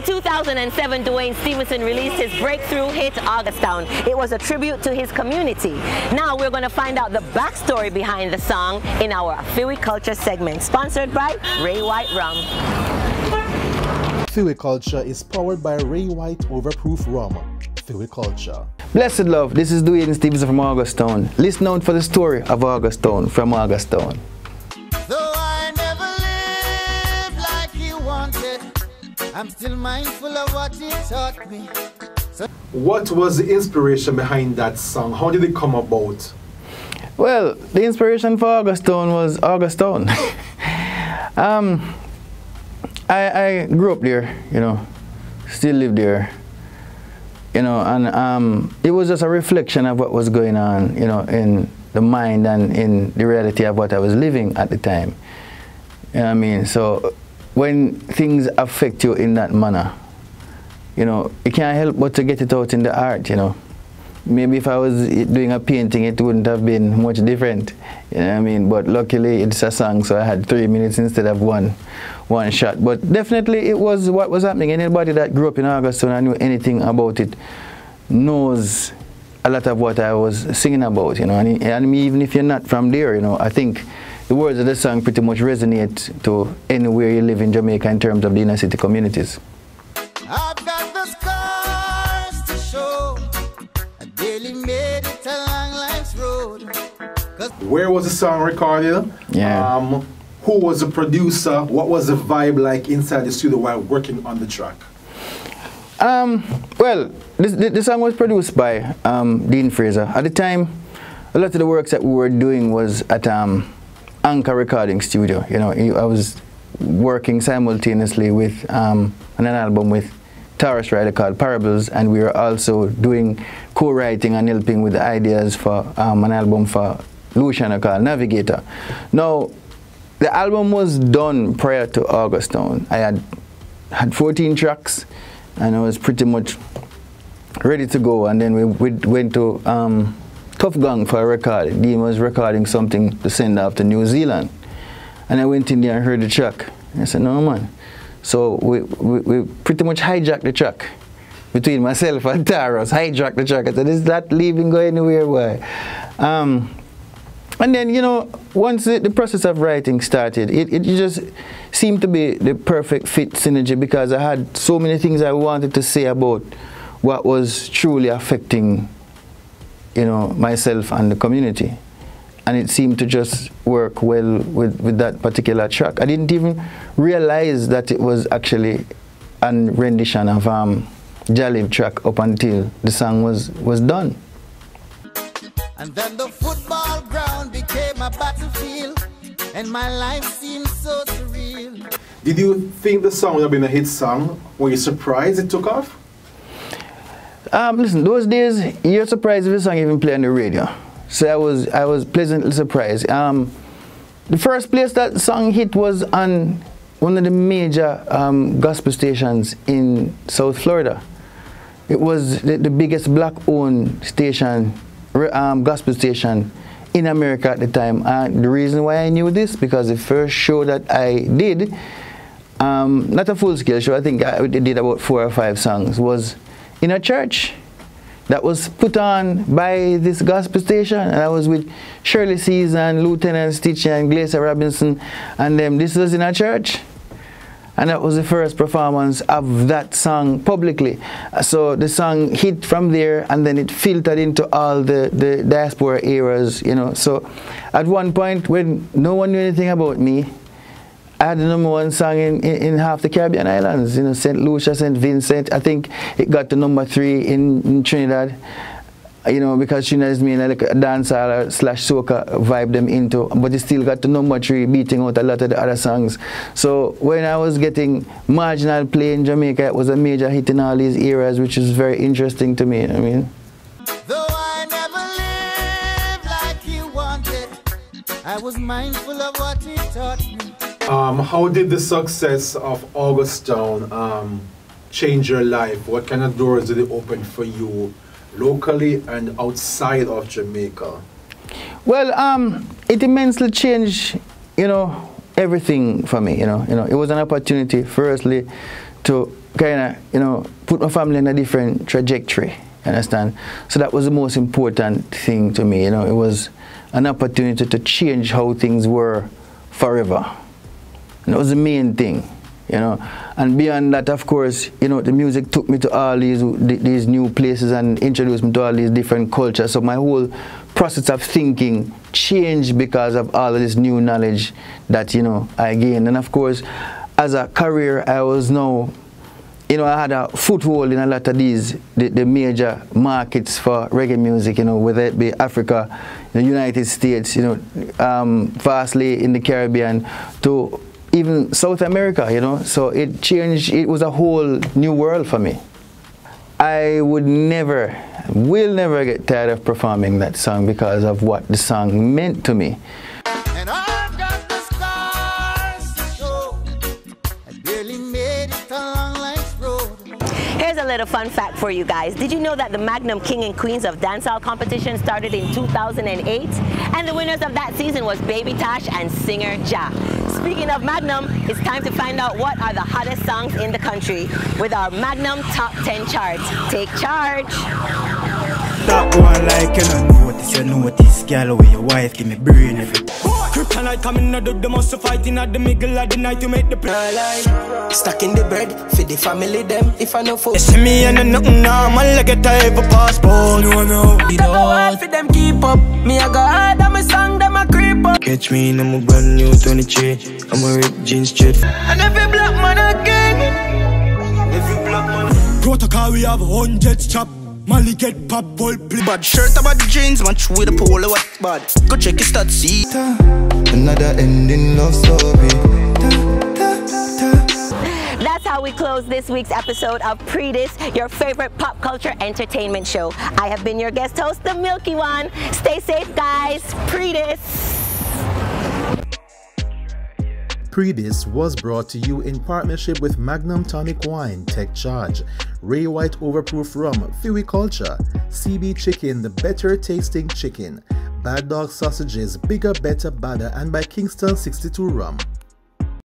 In 2007, Duane Stephenson released his breakthrough hit, Augustown. It was a tribute to his community. Now we're going to find out the backstory behind the song in our Fiwi Culture segment, sponsored by Ray White Rum. Fiwi Culture is powered by Ray White Overproof Rum. Fiwi Culture. Blessed love, this is Duane Stephenson from Augustown. Listen out for the story of Augustown from Augustown. I'm still mindful of what he taught me. So what was the inspiration behind that song? How did it come about? Well, the inspiration for Augustown was Augustown. um, I, I grew up there, you know, still live there, you know, and um, it was just a reflection of what was going on, you know, in the mind and in the reality of what I was living at the time. You know what I mean? So when things affect you in that manner, you know, you can't help but to get it out in the art, you know. Maybe if I was doing a painting, it wouldn't have been much different, you know what I mean? But luckily, it's a song, so I had three minutes instead of one, one shot. But definitely, it was what was happening. Anybody that grew up in Augustown and knew anything about it knows a lot of what I was singing about, you know. And, and even if you're not from there, you know, I think the words of the song pretty much resonate to anywhere you live in Jamaica in terms of the inner city communities. I've got the scars to show. I barely made it along life's road. Where was the song recorded? Yeah. Um, who was the producer? What was the vibe like inside the studio while working on the track? Um, well, this, the song was produced by um, Dean Fraser. At the time, a lot of the works that we were doing was at um, Anchor Recording Studio. You know, I was working simultaneously with um, an album with Tarrus Riley called Parables, and we were also doing co-writing and helping with ideas for um, an album for Luciano called Navigator. Now, the album was done prior to Augustown. I had had 14 tracks, and I was pretty much ready to go. And then we, we went to um, Tuff Gong for a record. Dean was recording something to send off to New Zealand. And I went in there and heard the track. I said, no man. So we, we, we pretty much hijacked the track between myself and Tarrus, hijacked the track. I said, is that leaving go anywhere? Why? Um, and then, you know, once the, the process of writing started, it, it just seemed to be the perfect fit synergy because I had so many things I wanted to say about what was truly affecting you know, myself and the community. And it seemed to just work well with, with that particular track. I didn't even realize that it was actually a rendition of um, Jalib track up until the song was, was done. And then the football ground became a battlefield, and my life seemed so surreal. Did you think the song would have been a hit song? Were you surprised it took off? Um, listen, those days, you're surprised if the song even play on the radio. So I was, I was pleasantly surprised. Um, the first place that song hit was on one of the major um, gospel stations in South Florida. It was the, the biggest black-owned station, um, gospel station in America at the time. And the reason why I knew this, because the first show that I did, um, not a full-scale show, I think I did about four or five songs, was in a church that was put on by this gospel station and I was with Shirley Caesar, Lieutenant Stitchie and Glacier Robinson and them. This was in a church and that was the first performance of that song publicly. So the song hit from there and then it filtered into all the, the diaspora eras, you know. So at one point when no one knew anything about me, I had the number one song in, in, in, half the Caribbean islands, you know, St. Lucia, St. Vincent. I think it got to number three in, in Trinidad, you know, because Trinidad is mainly like a dancehall slash soca vibe them into, but it still got to number three, beating out a lot of the other songs. So when I was getting marginal play in Jamaica, it was a major hit in all these eras, which is very interesting to me, I mean. I was mindful of what he taught me. Um, how did the success of Augustown um, change your life? What kind of doors did it open for you locally and outside of Jamaica? Well, um, it immensely changed, you know, everything for me. You know, you know, it was an opportunity, firstly, to kind of, you know, put my family in a different trajectory. Understand? So that was the most important thing to me. You know, it was an opportunity to change how things were forever. And that was the main thing. You know, and beyond that, of course, you know, the music took me to all these these new places and introduced me to all these different cultures. So my whole process of thinking changed because of all of this new knowledge that you know I gained. And of course, as a career, I was now you know, I had a foothold in a lot of these, the, the, major markets for reggae music, you know, whether it be Africa, the United States, you know, um, vastly in the Caribbean, to even South America, you know. So it changed, it was a whole new world for me. I would never, will never get tired of performing that song because of what the song meant to me. Here's a little fun fact for you guys. Did you know that the Magnum King and Queens of Dancehall competition started in 2008? And the winners of that season was Baby Tash and singer Ja. Speaking of Magnum, it's time to find out what are the hottest songs in the country with our Magnum Top 10 chart. Take charge. Stop one like you know you notice, girl, your wife give me brain every Kryptonite coming out of the muscle fighting at the middle of the night to make the play line. Stacking the bread for the family them. If I know for see me and nothing normal, I get a ever passport. No, no. You know hard for them keep up. Me I got hard, I'm a song, them a creep up. Catch me in a brand new 23. I'm a rip jeans straight. And every black man again. Every black man. Protocol we have hundreds chop. Molly get pop ball play. Bad shirt about the jeans, match with the polo, what bad. Go check your stats, see. Another ending love story. That's how we close this week's episode of Pree Dis, your favorite pop culture entertainment show. I have been your guest host, the Milky One. Stay safe, guys. Pree Dis. Pree Dis was brought to you in partnership with Magnum Tonic Wine, Tech Charge, Ray White Overproof Rum, Fiwi Culture, CB Chicken, the better tasting chicken, Bad Dog Sausages, Bigger, Better, Badder, and by Kingston 62 Rum.